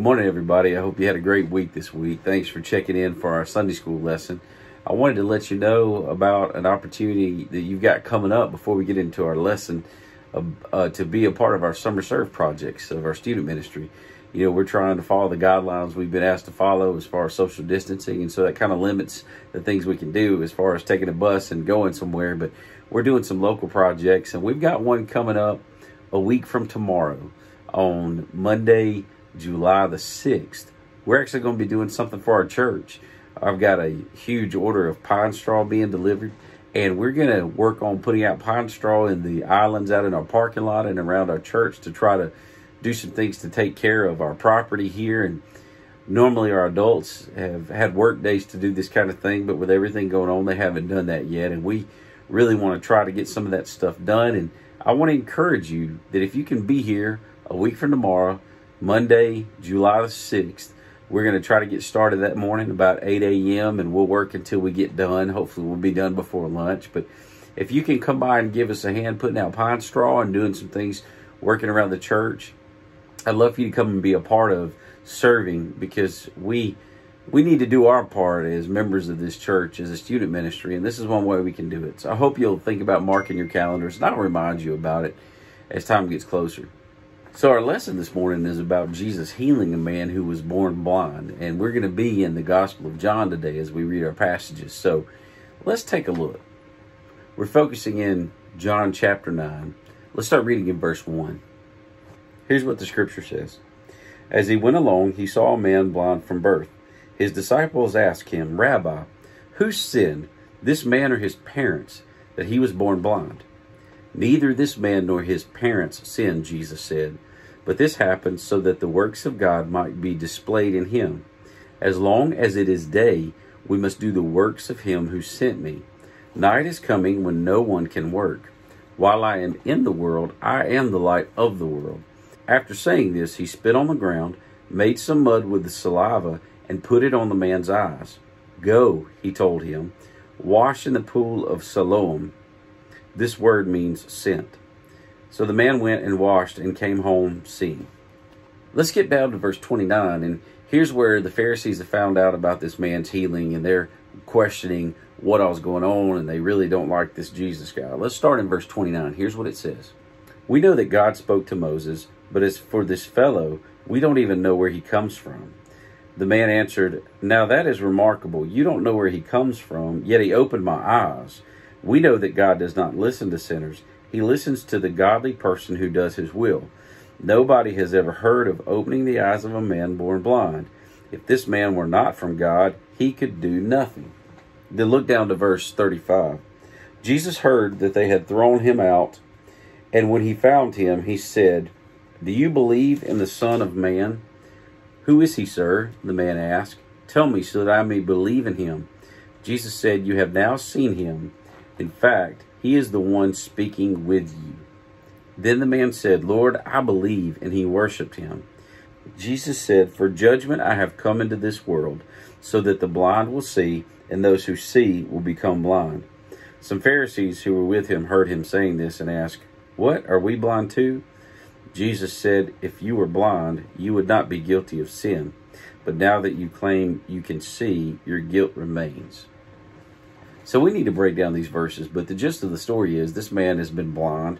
Good morning, everybody. I hope you had a great week this week. Thanks for checking in for our Sunday school lesson. I wanted to let you know about an opportunity that you've got coming up before we get into our lesson uh, uh, to be a part of our summer serve projects of our student ministry. You know, we're trying to follow the guidelines we've been asked to follow as far as social distancing, and so that kind of limits the things we can do as far as taking a bus and going somewhere. But we're doing some local projects, and we've got one coming up a week from tomorrow on Monday July the 6th, we're actually going to be doing something for our church. I've got a huge order of pine straw being delivered, and we're going to work on putting out pine straw in the islands out in our parking lot and around our church to try to do some things to take care of our property here. And normally, our adults have had work days to do this kind of thing, but with everything going on, they haven't done that yet. And we really want to try to get some of that stuff done. And I want to encourage you that if you can be here a week from tomorrow, Monday, July the 6th. We're going to try to get started that morning about 8 a.m. and we'll work until we get done. Hopefully, we'll be done before lunch. But if you can come by and give us a hand putting out pine straw and doing some things working around the church, I'd love for you to come and be a part of serving because we we need to do our part as members of this church as a student ministry and this is one way we can do it so i hope you'll think about marking your calendars and i'll remind you about it as time gets closer so, our lesson this morning is about Jesus healing a man who was born blind. And we're going to be in the Gospel of John today as we read our passages. So, let's take a look. We're focusing in John chapter 9. Let's start reading in verse 1. Here's what the scripture says As he went along, he saw a man blind from birth. His disciples asked him, Rabbi, who sinned, this man or his parents, that he was born blind? Neither this man nor his parents sinned, Jesus said, but this happened so that the works of God might be displayed in him. As long as it is day, we must do the works of him who sent me. Night is coming when no one can work. While I am in the world, I am the light of the world. After saying this, he spit on the ground, made some mud with the saliva, and put it on the man's eyes. Go, he told him, wash in the pool of Siloam this word means sent. So the man went and washed and came home seeing. Let's get down to verse 29, and here's where the Pharisees have found out about this man's healing, and they're questioning what all's going on, and they really don't like this Jesus guy. Let's start in verse 29. Here's what it says We know that God spoke to Moses, but as for this fellow, we don't even know where he comes from. The man answered, Now that is remarkable. You don't know where he comes from, yet he opened my eyes. We know that God does not listen to sinners. He listens to the godly person who does his will. Nobody has ever heard of opening the eyes of a man born blind. If this man were not from God, he could do nothing. Then look down to verse 35. Jesus heard that they had thrown him out, and when he found him, he said, Do you believe in the Son of Man? Who is he, sir? The man asked. Tell me so that I may believe in him. Jesus said, You have now seen him in fact, he is the one speaking with you. Then the man said, Lord, I believe, and he worshiped him. Jesus said, For judgment I have come into this world, so that the blind will see, and those who see will become blind. Some Pharisees who were with him heard him saying this and asked, What, are we blind too? Jesus said, If you were blind, you would not be guilty of sin. But now that you claim you can see, your guilt remains. So we need to break down these verses, but the gist of the story is this man has been blind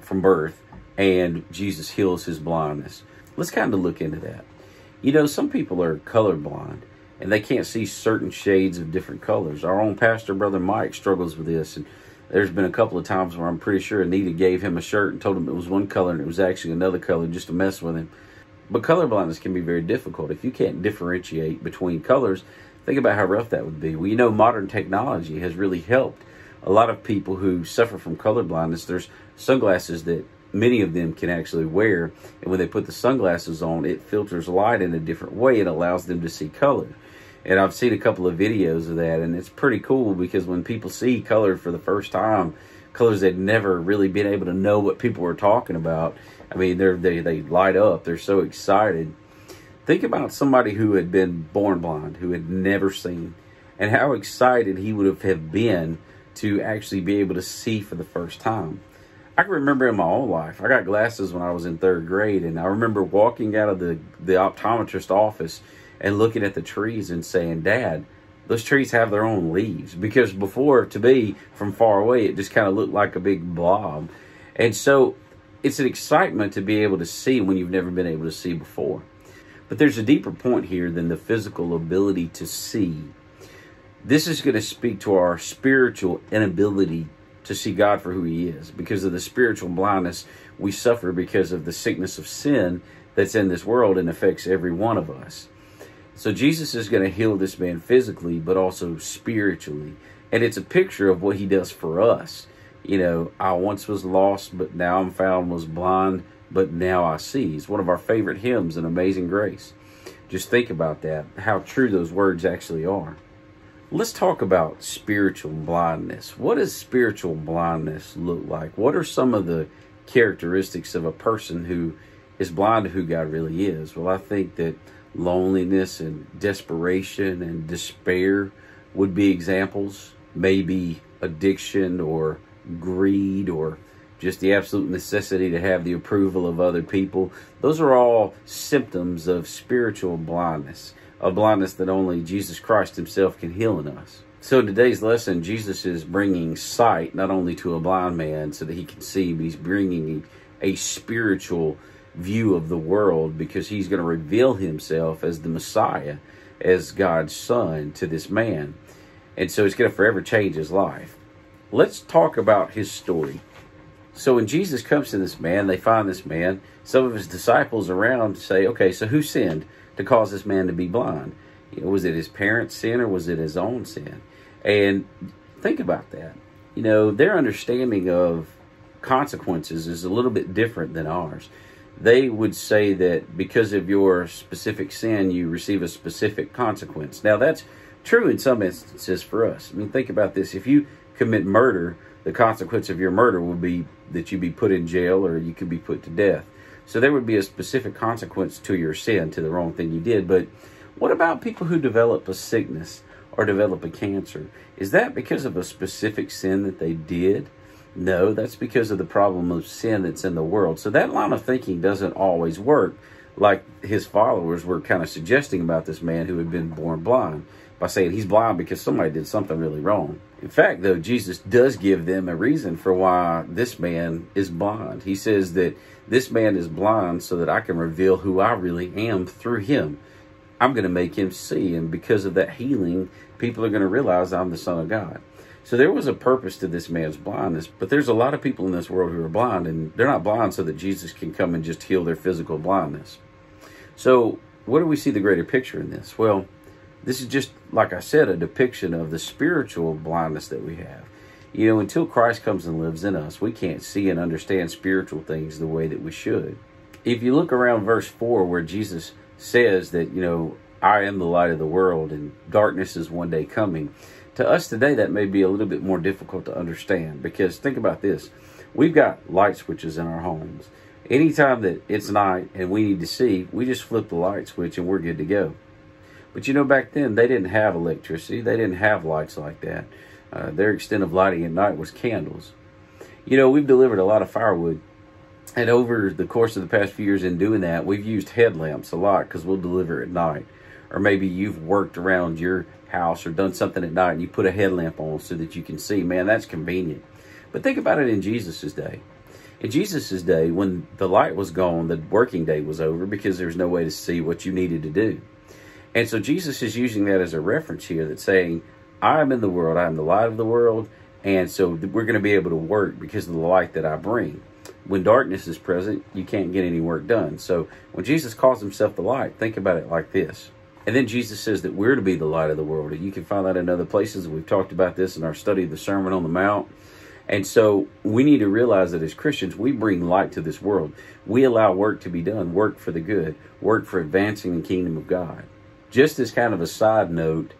from birth, and Jesus heals his blindness. Let's kind of look into that. You know, some people are colorblind and they can't see certain shades of different colors. Our own pastor, Brother Mike, struggles with this, and there's been a couple of times where I'm pretty sure Anita gave him a shirt and told him it was one color and it was actually another color just to mess with him. But colorblindness can be very difficult. If you can't differentiate between colors, Think about how rough that would be. We know, modern technology has really helped a lot of people who suffer from color blindness. There's sunglasses that many of them can actually wear, and when they put the sunglasses on, it filters light in a different way and allows them to see color. And I've seen a couple of videos of that, and it's pretty cool because when people see color for the first time, colors they've never really been able to know what people were talking about. I mean, they they light up. They're so excited. Think about somebody who had been born blind, who had never seen, and how excited he would have been to actually be able to see for the first time. I can remember in my own life. I got glasses when I was in third grade, and I remember walking out of the the optometrist office and looking at the trees and saying, "Dad, those trees have their own leaves." Because before, to me, from far away, it just kind of looked like a big blob, and so it's an excitement to be able to see when you've never been able to see before. But there's a deeper point here than the physical ability to see. This is going to speak to our spiritual inability to see God for who He is. Because of the spiritual blindness we suffer because of the sickness of sin that's in this world and affects every one of us. So Jesus is going to heal this man physically, but also spiritually. And it's a picture of what He does for us. You know, I once was lost, but now I'm found, was blind, but now I see. It's one of our favorite hymns in Amazing Grace. Just think about that, how true those words actually are. Let's talk about spiritual blindness. What does spiritual blindness look like? What are some of the characteristics of a person who is blind to who God really is? Well, I think that loneliness and desperation and despair would be examples. Maybe addiction or greed or just the absolute necessity to have the approval of other people. Those are all symptoms of spiritual blindness a blindness that only Jesus Christ himself can heal in us. So in today's lesson, Jesus is bringing sight not only to a blind man so that he can see, but he's bringing a spiritual view of the world because he's going to reveal himself as the Messiah, as God's son to this man. And so it's going to forever change his life. Let's talk about his story. So when Jesus comes to this man, they find this man. Some of his disciples around say, okay, so who sinned? to cause this man to be blind? Was it his parents' sin or was it his own sin? And think about that. You know, their understanding of consequences is a little bit different than ours. They would say that because of your specific sin, you receive a specific consequence. Now, that's true in some instances for us. I mean, think about this. If you commit murder, the consequence of your murder would be that you be put in jail or you could be put to death. So there would be a specific consequence to your sin, to the wrong thing you did. But what about people who develop a sickness or develop a cancer? Is that because of a specific sin that they did? No, that's because of the problem of sin that's in the world. So that line of thinking doesn't always work, like his followers were kind of suggesting about this man who had been born blind by saying he's blind because somebody did something really wrong. In fact, though, Jesus does give them a reason for why this man is blind. He says that this man is blind so that I can reveal who I really am through him. I'm going to make him see. And because of that healing, people are going to realize I'm the Son of God. So there was a purpose to this man's blindness, but there's a lot of people in this world who are blind, and they're not blind so that Jesus can come and just heal their physical blindness. So, what do we see the greater picture in this? Well, this is just, like I said, a depiction of the spiritual blindness that we have. You know, until Christ comes and lives in us, we can't see and understand spiritual things the way that we should. If you look around verse 4, where Jesus says that, you know, I am the light of the world and darkness is one day coming, to us today that may be a little bit more difficult to understand because think about this we've got light switches in our homes. Anytime that it's night and we need to see, we just flip the light switch and we're good to go. But you know, back then they didn't have electricity, they didn't have lights like that. Uh, their extent of lighting at night was candles. You know, we've delivered a lot of firewood, and over the course of the past few years in doing that, we've used headlamps a lot because we'll deliver at night. Or maybe you've worked around your house or done something at night and you put a headlamp on so that you can see. Man, that's convenient. But think about it in Jesus' day. In Jesus' day, when the light was gone, the working day was over because there was no way to see what you needed to do. And so Jesus is using that as a reference here that's saying, I am in the world, I am the light of the world, and so we're going to be able to work because of the light that I bring. When darkness is present, you can't get any work done. So when Jesus calls himself the light, think about it like this. And then Jesus says that we're to be the light of the world. And you can find that in other places. We've talked about this in our study of the Sermon on the Mount. And so we need to realize that as Christians, we bring light to this world. We allow work to be done, work for the good, work for advancing the kingdom of God. Just as kind of a side note,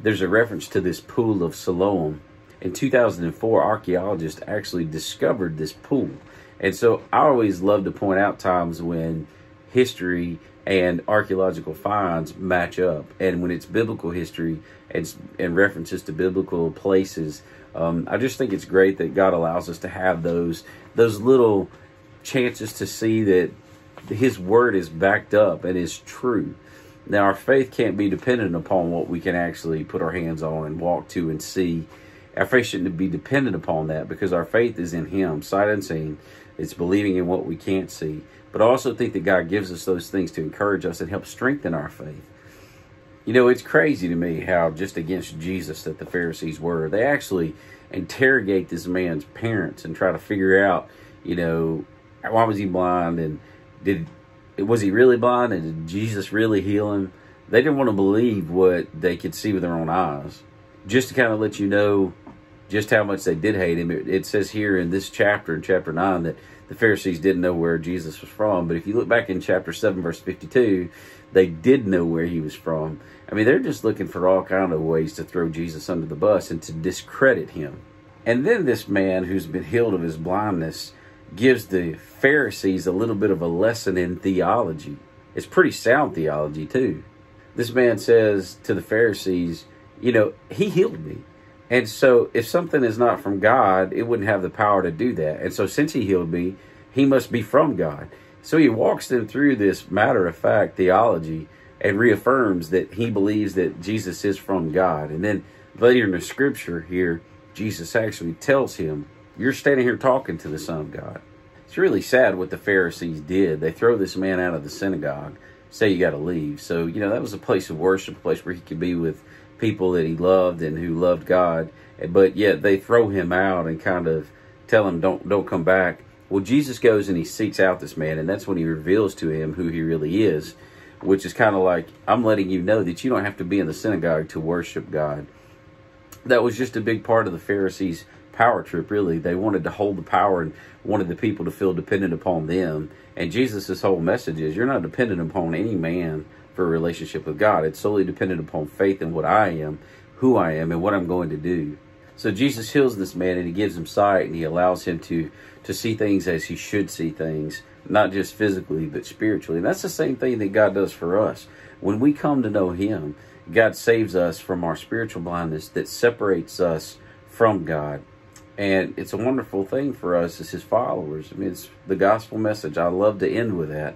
there's a reference to this pool of Siloam. In 2004, archaeologists actually discovered this pool. And so I always love to point out times when history and archaeological finds match up. And when it's biblical history and, and references to biblical places, um, I just think it's great that God allows us to have those those little chances to see that His Word is backed up and is true. Now, our faith can't be dependent upon what we can actually put our hands on and walk to and see. Our faith shouldn't be dependent upon that because our faith is in Him, sight unseen. It's believing in what we can't see. But I also think that God gives us those things to encourage us and help strengthen our faith. You know, it's crazy to me how just against Jesus that the Pharisees were. They actually interrogate this man's parents and try to figure out, you know, why was he blind and did was he really blind and did Jesus really heal him? They didn't want to believe what they could see with their own eyes. Just to kind of let you know just how much they did hate him, it, it says here in this chapter, in chapter 9, that the Pharisees didn't know where Jesus was from. But if you look back in chapter 7, verse 52, they did know where he was from. I mean, they're just looking for all kind of ways to throw Jesus under the bus and to discredit him. And then this man who's been healed of his blindness gives the Pharisees a little bit of a lesson in theology. It's pretty sound theology, too. This man says to the Pharisees, You know, he healed me. And so, if something is not from God, it wouldn't have the power to do that. And so, since he healed me, he must be from God. So, he walks them through this matter of fact theology and reaffirms that he believes that Jesus is from God. And then later in the scripture here, Jesus actually tells him, You're standing here talking to the Son of God. It's really sad what the Pharisees did. They throw this man out of the synagogue, say you got to leave. So, you know, that was a place of worship, a place where he could be with people that he loved and who loved God, but yet they throw him out and kind of tell him don't don't come back. Well, Jesus goes and he seeks out this man, and that's when he reveals to him who he really is, which is kind of like I'm letting you know that you don't have to be in the synagogue to worship God. That was just a big part of the Pharisees' power trip, really. They wanted to hold the power and wanted the people to feel dependent upon them. And Jesus' whole message is you're not dependent upon any man for a relationship with God. It's solely dependent upon faith in what I am, who I am, and what I'm going to do. So Jesus heals this man and he gives him sight and he allows him to to see things as he should see things, not just physically but spiritually. And that's the same thing that God does for us. When we come to know him, God saves us from our spiritual blindness that separates us from God. And it's a wonderful thing for us as his followers. I mean, it's the gospel message. I love to end with that.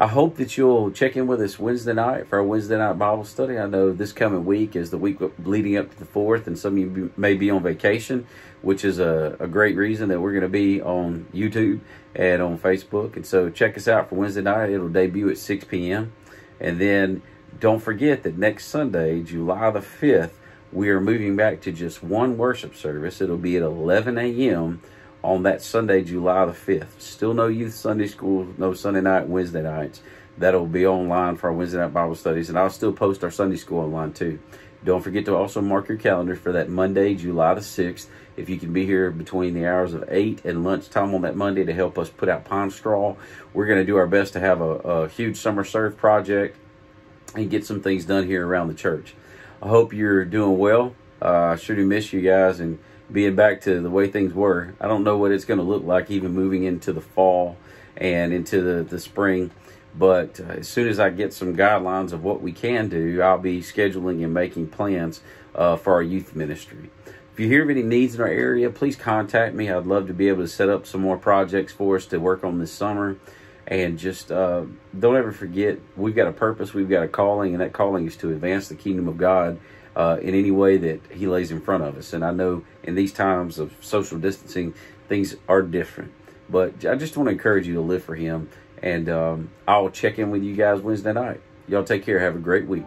I hope that you'll check in with us Wednesday night for our Wednesday night Bible study. I know this coming week is the week leading up to the 4th, and some of you may be on vacation, which is a, a great reason that we're going to be on YouTube and on Facebook. And so check us out for Wednesday night. It'll debut at 6 p.m. And then don't forget that next Sunday, July the 5th, we are moving back to just one worship service. It'll be at 11 a.m on that Sunday, July the 5th. Still no youth Sunday school, no Sunday night, Wednesday nights. That'll be online for our Wednesday night Bible studies, and I'll still post our Sunday school online too. Don't forget to also mark your calendar for that Monday, July the 6th. If you can be here between the hours of 8 and lunchtime on that Monday to help us put out pine straw, we're going to do our best to have a, a huge summer serve project and get some things done here around the church. I hope you're doing well. Uh, I sure do miss you guys and being back to the way things were. I don't know what it's going to look like even moving into the fall and into the, the spring. But uh, as soon as I get some guidelines of what we can do, I'll be scheduling and making plans uh, for our youth ministry. If you hear of any needs in our area, please contact me. I'd love to be able to set up some more projects for us to work on this summer. And just uh, don't ever forget, we've got a purpose, we've got a calling, and that calling is to advance the kingdom of God uh, in any way that He lays in front of us. And I know in these times of social distancing, things are different. But I just want to encourage you to live for Him. And um, I'll check in with you guys Wednesday night. Y'all take care. Have a great week.